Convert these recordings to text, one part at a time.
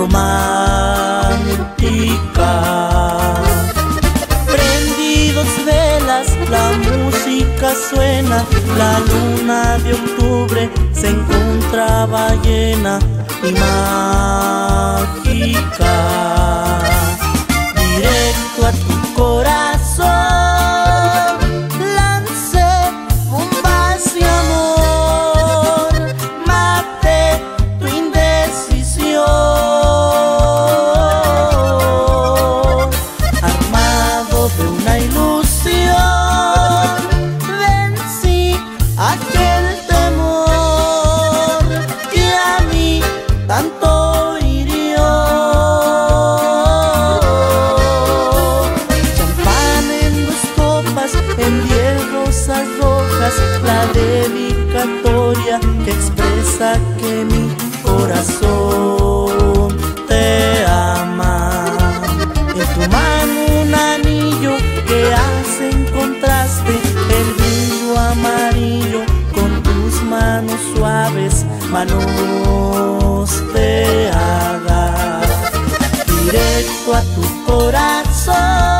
romántica. Prendidos velas, la música suena, la luna de octubre se encontraba llena y mágica. Directo a tu corazón. Manos suaves, manos te haga directo a tu corazón.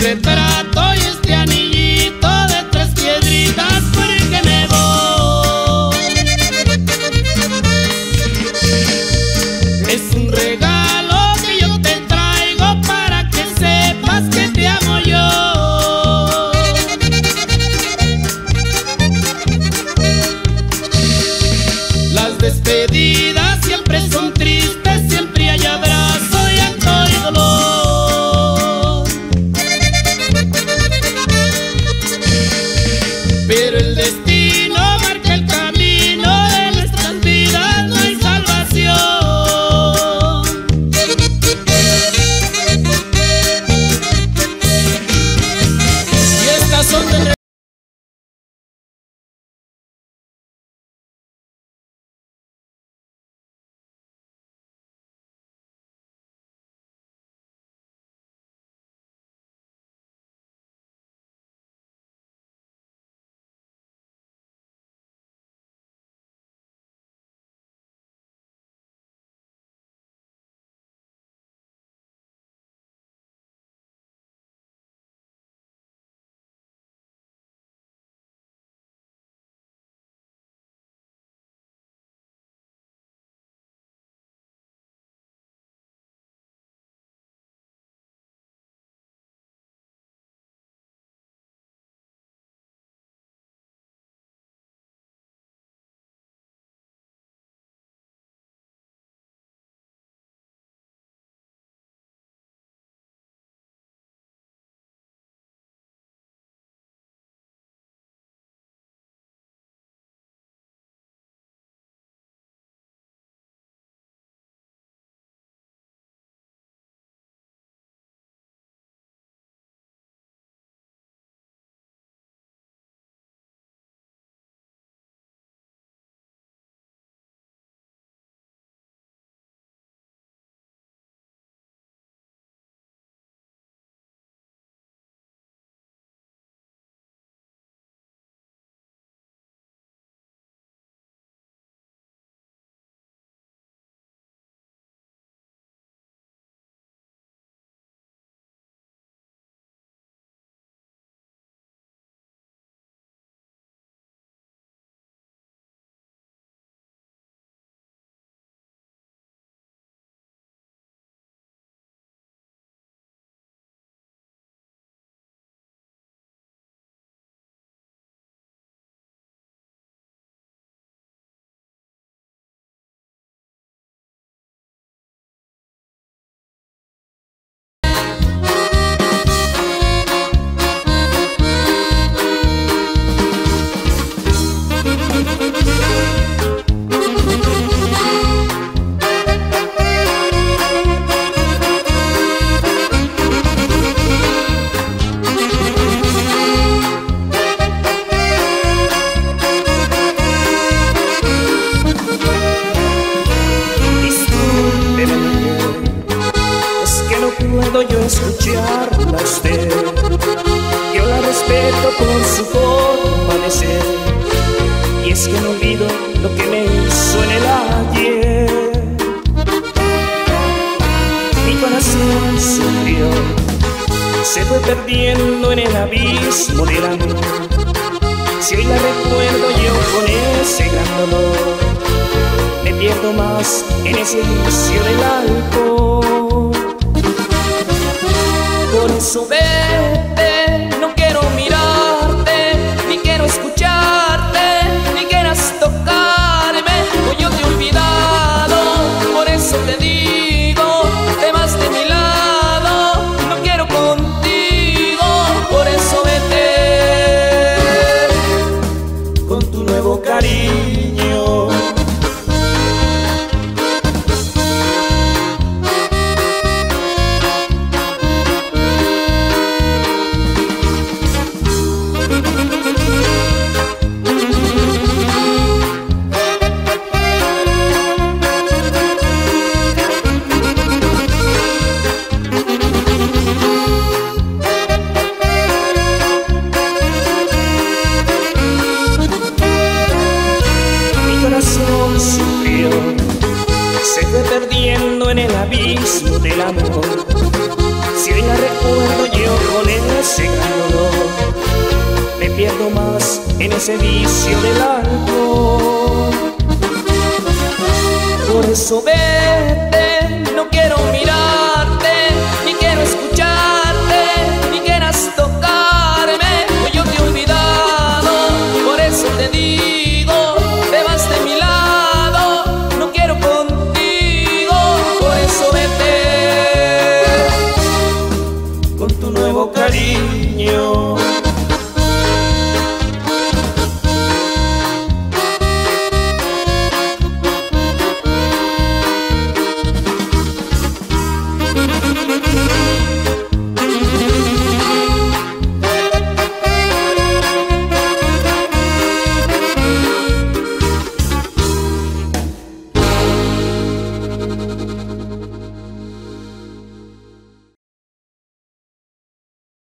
piedritas escucharla. Yo la respeto por su forma de ser. Y es que no olvido lo que me hizo en el ayer. Mi corazón sufrió, se fue perdiendo en el abismo del amor. Si hoy la recuerdo yo con ese gran dolor, me pierdo más en ese vicio del alcohol. Por eso en el abismo del amor. Si hoy la recuerdo yo con ese dolor, me pierdo más en ese vicio del alcohol. Por eso vete, no quiero mirar